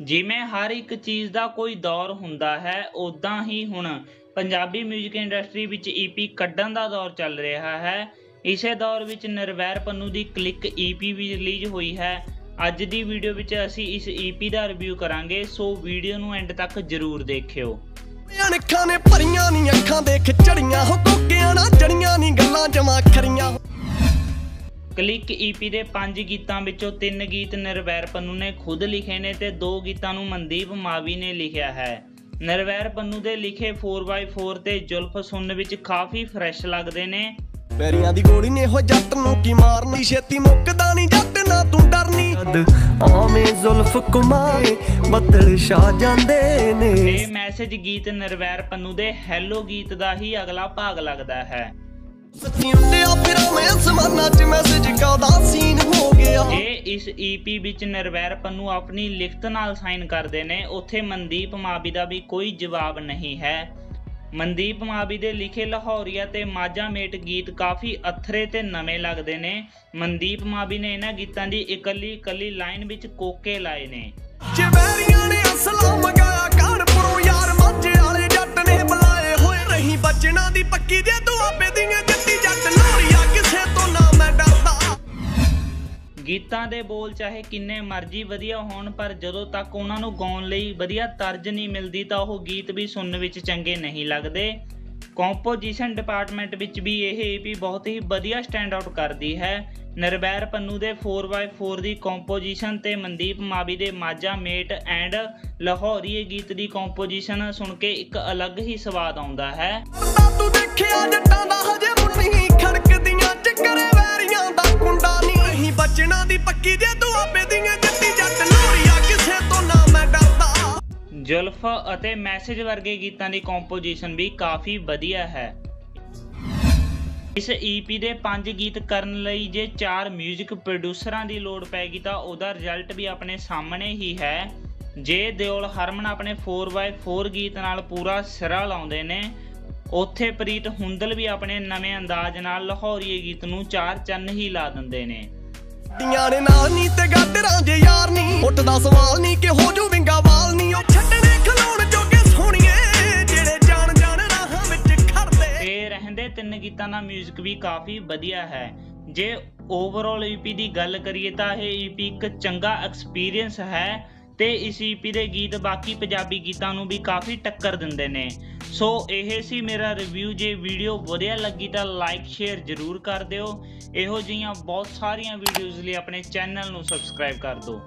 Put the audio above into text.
ਜਿਵੇਂ ਹਰ ਇੱਕ ਚੀਜ਼ ਦਾ ਕੋਈ ਦੌਰ ਹੁੰਦਾ ਹੈ ਉਦਾਂ ਹੀ ਹੁਣ ਪੰਜਾਬੀ 뮤직 ਇੰਡਸਟਰੀ ਵਿੱਚ ਈਪੀ ਕੱਢਣ ਦਾ ਦੌਰ ਚੱਲ ਰਿਹਾ ਹੈ। ਇਸੇ ਦੌਰ ਵਿੱਚ ਨਿਰਵੈਰ ਪੰਨੂ ਦੀ ਕਲਿੱਕ ਈਪੀ ਵੀ ਰਿਲੀਜ਼ ਹੋਈ ਹੈ। ਅੱਜ ਦੀ ਵੀਡੀਓ ਵਿੱਚ ਅਸੀਂ ਇਸ ਈਪੀ ਦਾ ਰਿਵਿਊ ਕਰਾਂਗੇ, ਸੋ ਵੀਡੀਓ ਨੂੰ ਐਂਡ ਤੱਕ ਜ਼ਰੂਰ ਦੇਖਿਓ। ਅਣਖਾਂ ਨੇ ਭਰੀਆਂ ਨਹੀਂ ਅੱਖਾਂ, ਦੇਖ ਚੜੀਆਂ ਹੋ ਕੋਕਿਆਂ ਨਾਲ, ਜੜੀਆਂ ਨੀ ਗੱਲਾਂ ਜਮਾ ਕਲਿੱਕ ਈਪੀ ਦੇ 5 ਗੀਤਾਂ ਵਿੱਚੋਂ 3 ਗੀਤ ਨਿਰਵੈਰ ਪੰਨੂ ਨੇ ਖੁਦ ਲਿਖੇ ਨੇ ਤੇ 2 ਗੀਤਾਂ ਨੂੰ ਮਨਦੀਪ ਮਾਵੀ ਨੇ ਲਿਖਿਆ ਹੈ। ਨਿਰਵੈਰ ਪੰਨੂ ਦੇ ਲਿਖੇ 4x4 ਤੇ ਜ਼ੁਲਫ ਸੁਣਨ ਵਿੱਚ ਕਾਫੀ ਫਰੈਸ਼ ਲੱਗਦੇ ਨੇ। ਪੈਰੀਆਂ ਦੀ ਗੋਲੀ ਨੇ ਹੋ ਜੱਟ ਨੂੰ ਕੀ ਮਾਰਨੀ? ਛੇਤੀ ਮੁੱਕਦਾ ਨਹੀਂ ਜੱਟ ਨਾ ਤੂੰ ਡਰਨੀ। ਆਵੇਂ ਜ਼ੁਲਫ ਕੁਮਾਏ ਬੱਦਲ ਛਾ ਜਾਂਦੇ ਨੇ। ਇਹ ਮੈਸੇਜ ਗੀਤ ਨਿਰਵੈਰ ਪੰਨੂ ਦੇ ਹੈਲੋ ਗੀਤ ਦਾ ਹੀ ਅਗਲਾ ਭਾਗ ਲੱਗਦਾ ਹੈ। ਸੱਚੀ ਉੱਡਿਆ ਫਿਰਾਂ ਮੈਂ ਅਸਮਾਨਾਂ 'ਚ ਮੈਸੇਜ ਕਾਦਾ ਸੀਨ ਹੋ ਗਿਆ ਜੇ ਇਸ ਈਪੀ ਵਿੱਚ ਨਿਰਵੈਰ ਪੰਨੂ ਆਪਣੀ ਲਿਖਤ ਨਾਲ ਸਾਈਨ ਕਰਦੇ ਨੇ। ਉੱਥੇ ਮਨਦੀਪ ਮਾਬੀ ਦਾ ਵੀ ਕੋਈ ਜਵਾਬ ਨਹੀਂ ਹੈ। ਮਨਦੀਪ ਮਾਬੀ ਦੇ ਲਿਖੇ ਲਾਹੌਰੀਆ ਤੇ ਮਾਝਾ ਮੇਟ ਗੀਤ ਕਾਫੀ ਅਥਰੇ ਤੇ ਨਵੇਂ ਲੱਗਦੇ ਨੇ। ਮਨਦੀਪ ਮਾਬੀ ਨੇ ਇਹਨਾਂ ਗੀਤਾਂ ਦੀ ਇਕੱਲੀ ਇਕੱਲੀ ਲਾਈਨ ਵਿੱਚ ਕੋਕੇ ਲਾਏ ਨੇ। ਜਵੈਰੀਆਂ ਨੇ ਅਸਲਾ ਮਗਾਇਆ ਕਾਨਪੁਰੋਂ ਯਾਰ ਮਾਝੇ ਵਾਲੇ ਜੱਟ ਨੇ ਬੁਲਾਏ ਹੋਏ ਰਹੀ ਬਚਣਾ ਦੀ ਪੱਕੀ ਜੇ ਤੂੰ ਗੀਤਾਂ ਦੇ ਬੋਲ ਚਾਹੇ ਕਿੰਨੇ ਮਰਜ਼ੀ ਵਧੀਆ ਹੋਣ, ਪਰ ਜਦੋਂ ਤੱਕ ਉਹਨਾਂ ਨੂੰ ਗਾਉਣ ਲਈ ਵਧੀਆ ਤਰਜ ਨਹੀਂ ਮਿਲਦੀ ਤਾਂ ਉਹ ਗੀਤ ਵੀ ਸੁਣਨ ਵਿੱਚ ਚੰਗੇ ਨਹੀਂ ਲੱਗਦੇ। ਕੰਪੋਜੀਸ਼ਨ ਡਿਪਾਰਟਮੈਂਟ ਵਿੱਚ ਵੀ ਇਹ ਈਪੀ ਬਹੁਤ ਹੀ ਵਧੀਆ ਸਟੈਂਡ ਆਊਟ ਕਰਦੀ ਹੈ। ਨਿਰਵੈਰ ਪੰਨੂ ਦੇ 4x4 ਦੀ ਕੰਪੋਜੀਸ਼ਨ ਤੇ ਮਨਦੀਪ ਮਾਵੀ ਦੇ ਮਾਝਾ ਮੇਟ ਐਂਡ ਲਾਹੌਰੀਏ ਗੀਤ ਦੀ ਕੰਪੋਜੀਸ਼ਨ ਸੁਣ ਕੇ ਇੱਕ ਅਲੱਗ ਹੀ ਸਵਾਦ ਆਉਂਦਾ ਹੈ। ਤੂੰ ਦੇਖਿਆ ਜੱਟਾਂ ਦਾ ਹਜੇ ਮੁੰਨੀ ਖੜਕਦੀਆਂ ਚੱਕਰੇ ਵੈਰੀਆਂ ਦਾ ਕੁੰਡਾ ਨਹੀਂ ਰਹੀ ਦੀ ਪੱਕੀ ਜੇ ਤੂੰ ਆਪੇ ਦੀਆਂ ਜੱਟੀ ਜੱਟ ਲੋਰੀਆ ਕਿਸੇ ਤੋਂ ਨਾ ਮੈਂ ਡਰਦਾ। ਜ਼ੁਲਫ ਅਤੇ ਮੈਸੇਜ ਵਰਗੇ ਗੀਤਾਂ ਦੀ ਕੰਪੋਜੀਸ਼ਨ ਵੀ ਕਾਫੀ ਵਧੀਆ ਹੈ। ਇਸ ਈਪੀ ਦੇ 5 ਗੀਤ ਕਰਨ ਲਈ ਜੇ 4 뮤직 ਪ੍ਰੋਡਿਊਸਰਾਂ ਦੀ ਲੋੜ ਪੈਗੀ ਤਾਂ ਉਹਦਾ ਰਿਜ਼ਲਟ ਵੀ ਆਪਣੇ ਸਾਹਮਣੇ ਹੀ ਹੈ। ਜੇ ਦਿਓਲ ਹਰਮਨ ਆਪਣੇ 4x4 ਗੀਤ ਨਾਲ ਪੂਰਾ ਸਿਰਾ ਲਾਉਂਦੇ ਨੇ, ਉੱਥੇ ਪ੍ਰੀਤ ਹੁੰਦਲ ਵੀ ਆਪਣੇ ਨਵੇਂ ਅੰਦਾਜ਼ ਨਾਲ ਲਾਹੌਰੀਏ ਗੀਤ ਨੂੰ ਚਾਰ ਚੰਨ ਹੀ ਲਾ ਦਿੰਦੇ ਨੇ। ਦੀਆਂ ਨੇ ਨਾਲ ਨਹੀਂ ਤੇ ਗਾਡਰਾਂ ਜੇ ਯਾਰ ਨਹੀਂ ਉੱਠਦਾ ਸਵਾਲ ਨਹੀਂ ਕਿ ਹੋ ਜੂ ਵਿੰਗਾ ਵਾਲ ਨਹੀਂ ਉਹ ਛੱਡਣੇ ਖਲੋਣ ਜੋਗੇ ਸੋਹਣੀਏ, ਜਿਹੜੇ ਜਾਣ ਜਾਣ ਰਾਹਾਂ ਵਿੱਚ ਖੜਦੇ। ਤੇ ਰਹਿੰਦੇ ਤਿੰਨ ਗੀਤਾਂ ਦਾ 뮤직 ਵੀ ਕਾਫੀ ਵਧੀਆ ਹੈ। ਜੇ ਓਵਰਆਲ ਈਪੀ ਦੀ ਗੱਲ ਕਰੀਏ ਤਾਂ ਇਹ ਈਪੀ ਇੱਕ ਚੰਗਾ ਐਕਸਪੀਰੀਅੰਸ ਹੈ ਤੇ ਇਸ ਈਪੀ ਦੇ ਗੀਤ ਬਾਕੀ ਪੰਜਾਬੀ ਗੀਤਾਂ ਨੂੰ ਵੀ ਕਾਫੀ ਟੱਕਰ ਦਿੰਦੇ ਨੇ। ਸੋ ਇਹ ਸੀ ਮੇਰਾ ਰਿਵਿਊ ਜੇ ਵੀਡੀਓ ਵਧੀਆ ਲੱਗੀ ਤਾਂ ਲਾਈਕ ਸ਼ੇਅਰ ਜ਼ਰੂਰ ਕਰ ਦਿਓ। ਇਹੋ ਜਿਹੀਆਂ ਬਹੁਤ ਸਾਰੀਆਂ ਵੀਡੀਓਜ਼ ਲਈ ਆਪਣੇ ਚੈਨਲ ਨੂੰ ਸਬਸਕ੍ਰਾਈਬ ਕਰ ਦਿਓ।